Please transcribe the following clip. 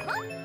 Huh?